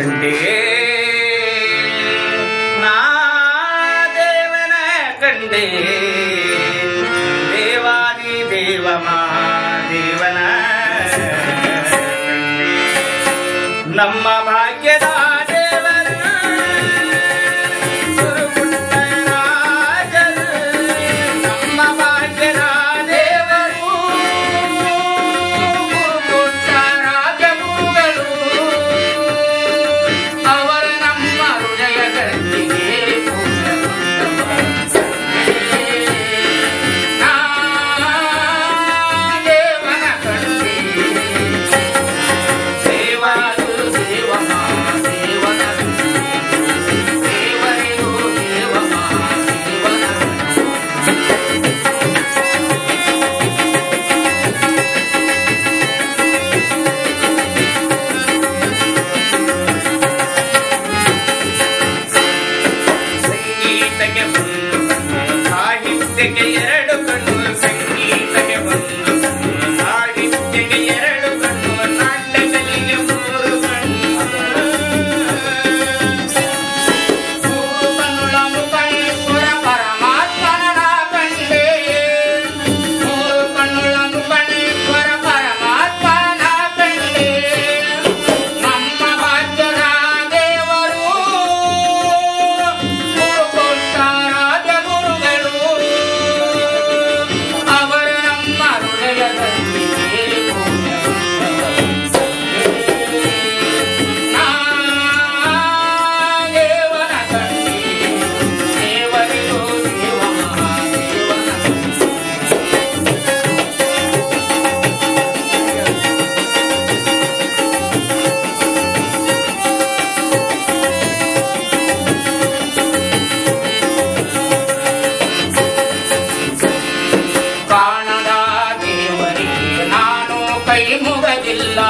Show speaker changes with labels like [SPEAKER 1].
[SPEAKER 1] கண்டே. நாதேவன கண்டே. தேவாதி தேவமா தேவன ನಮ್ಮ ಭಾಗ್ಯದ ಸಾಹಿತ್ಯಕ್ಕೆ ಸಾಹಿತ್ಯಕ್ಕೆ ಎರಡು ಕಣ್ಣು ಸಿಂಗ
[SPEAKER 2] കൈമുഖകില്ല